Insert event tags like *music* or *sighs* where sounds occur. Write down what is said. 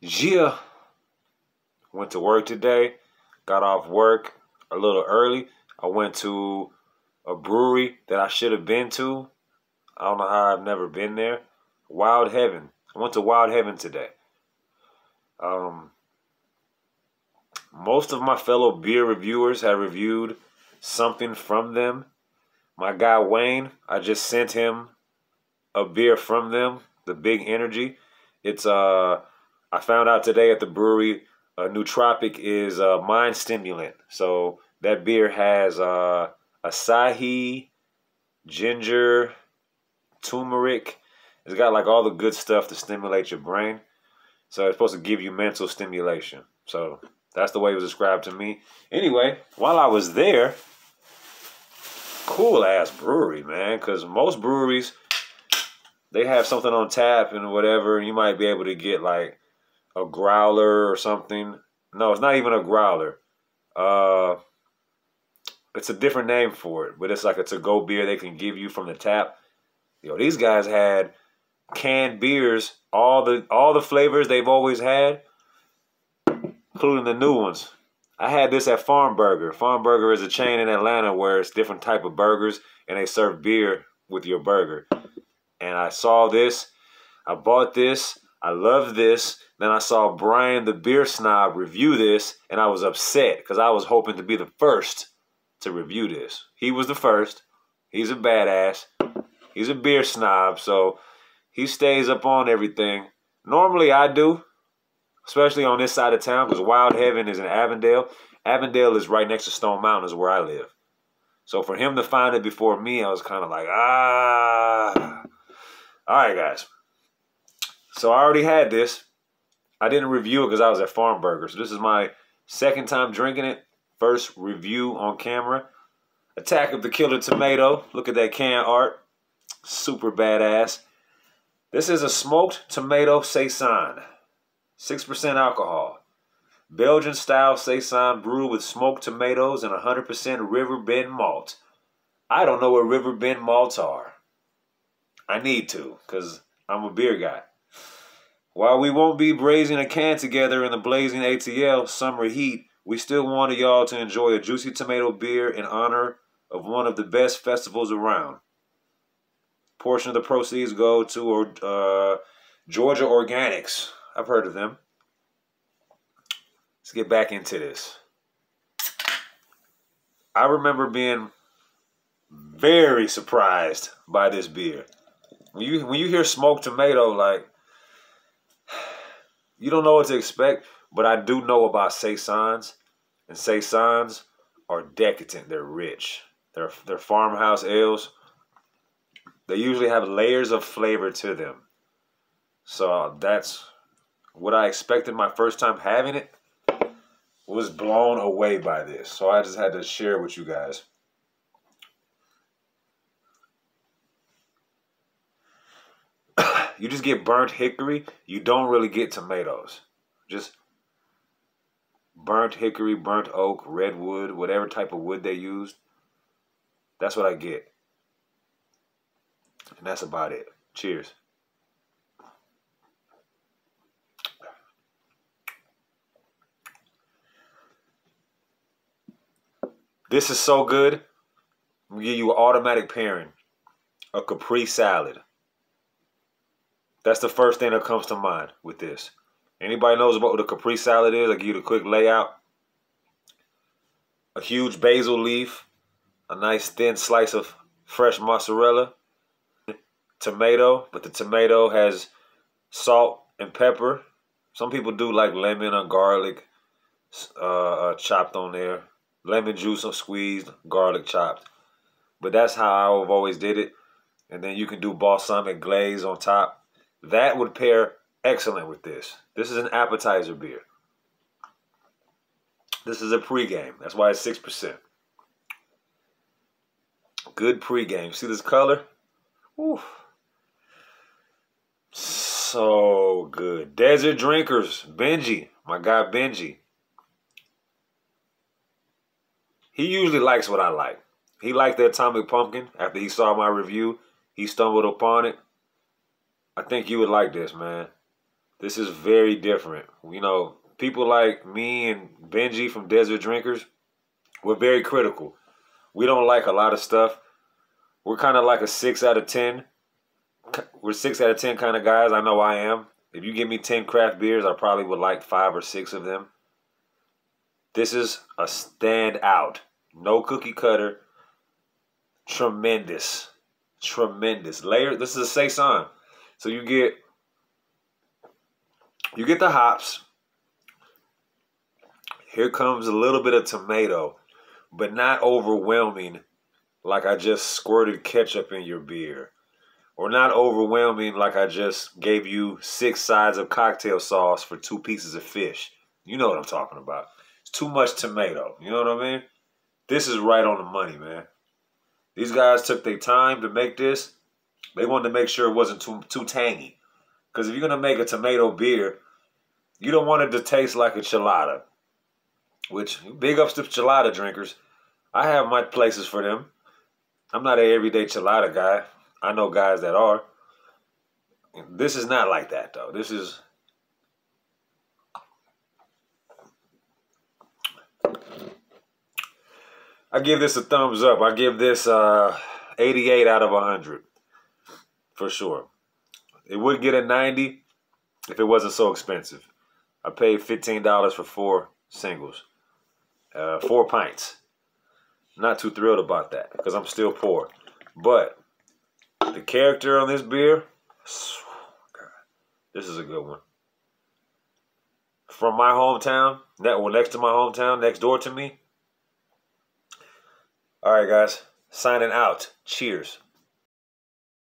Yeah. Went to work today. Got off work a little early. I went to a brewery that I should have been to. I don't know how I've never been there. Wild Heaven. I went to Wild Heaven today. Um, most of my fellow beer reviewers have reviewed something from them. My guy Wayne, I just sent him a beer from them, the Big Energy. It's uh I found out today at the brewery a nootropic is a mind stimulant. So that beer has uh acai, ginger, turmeric. It's got like all the good stuff to stimulate your brain. So it's supposed to give you mental stimulation. So that's the way it was described to me. Anyway, while I was there, cool ass brewery, man. Because most breweries, they have something on tap and whatever. And you might be able to get like a growler or something. No, it's not even a growler. Uh, it's a different name for it, but it's like it's a to-go beer they can give you from the tap. Yo, these guys had canned beers, all the all the flavors they've always had, including the new ones. I had this at Farm Burger. Farm Burger is a chain in Atlanta where it's different type of burgers and they serve beer with your burger. And I saw this, I bought this, I love this. Then I saw Brian the beer snob review this and I was upset because I was hoping to be the first to review this. He was the first. He's a badass. He's a beer snob, so he stays up on everything. Normally I do, especially on this side of town, because Wild Heaven is in Avondale. Avondale is right next to Stone Mountain, is where I live. So for him to find it before me, I was kind of like, ah. All right, guys. So I already had this. I didn't review it because I was at Farm Burger. So this is my second time drinking it. First review on camera. Attack of the Killer Tomato. Look at that can art. Super badass. This is a smoked tomato saison. 6% alcohol. Belgian style saison brewed with smoked tomatoes and 100% Riverbend malt. I don't know what Riverbend malts are. I need to because I'm a beer guy. While we won't be brazing a can together in the blazing ATL summer heat, we still wanted y'all to enjoy a juicy tomato beer in honor of one of the best festivals around. Portion of the proceeds go to uh, Georgia Organics. I've heard of them. Let's get back into this. I remember being very surprised by this beer. When you when you hear smoked tomato, like you don't know what to expect, but I do know about saisons, and saisons are decadent. They're rich. They're they're farmhouse ales. They usually have layers of flavor to them. So that's what I expected my first time having it. Was blown away by this. So I just had to share with you guys. You just get burnt hickory. You don't really get tomatoes. Just burnt hickory, burnt oak, redwood, whatever type of wood they used. That's what I get. And that's about it. Cheers. This is so good. I'm gonna give you an automatic pairing. A Capri salad. That's the first thing that comes to mind with this. Anybody knows about what a Capri salad is? I give you the quick layout. A huge basil leaf, a nice thin slice of fresh mozzarella, tomato, but the tomato has salt and pepper. Some people do like lemon or garlic uh, uh, chopped on there. Lemon juice squeezed, garlic chopped. But that's how I've always did it. And then you can do balsamic glaze on top. That would pair excellent with this. This is an appetizer beer. This is a pregame. That's why it's 6%. Good pregame. See this color? Ooh. So good. Desert Drinkers. Benji. My guy Benji. He usually likes what I like. He liked the Atomic Pumpkin. After he saw my review, he stumbled upon it. I think you would like this, man. This is very different. You know, people like me and Benji from Desert Drinkers, we're very critical. We don't like a lot of stuff. We're kind of like a six out of ten. We're six out of ten kind of guys. I know I am. If you give me ten craft beers, I probably would like five or six of them. This is a standout. No cookie cutter. Tremendous. Tremendous. Layer. This is a saison. So you get you get the hops. Here comes a little bit of tomato, but not overwhelming like I just squirted ketchup in your beer. Or not overwhelming like I just gave you six sides of cocktail sauce for two pieces of fish. You know what I'm talking about. It's too much tomato. You know what I mean? This is right on the money, man. These guys took their time to make this. They wanted to make sure it wasn't too too tangy. Because if you're gonna make a tomato beer, you don't want it to taste like a chelada. Which big ups to chelada drinkers. I have my places for them. I'm not a everyday chelada guy. I know guys that are. This is not like that though. This is I give this a thumbs up. I give this uh 88 out of 100 for sure. It would get a 90 if it wasn't so expensive. I paid $15 for four singles, uh, four pints. Not too thrilled about that because I'm still poor. But the character on this beer, God, *sighs* this is a good one. From my hometown, that well, next to my hometown, next door to me. All right, guys, signing out. Cheers.